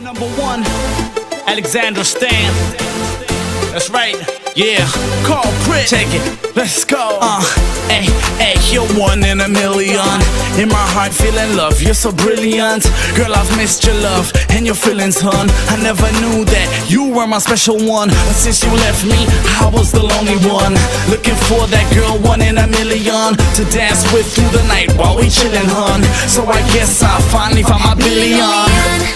number one, Alexandra Stan. That's right, yeah. Call Crit. Take it, let's go. Uh, hey, hey, you're one in a million. In my heart, feeling love, you're so brilliant. Girl, I've missed your love and your feelings, hun. I never knew that you were my special one. But since you left me, I was the lonely one. Looking for that girl, one in a million. To dance with through the night while we chillin', hun. So I guess I finally found my billion.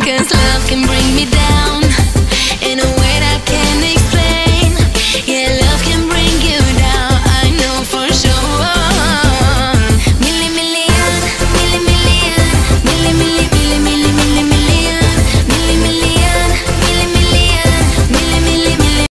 cause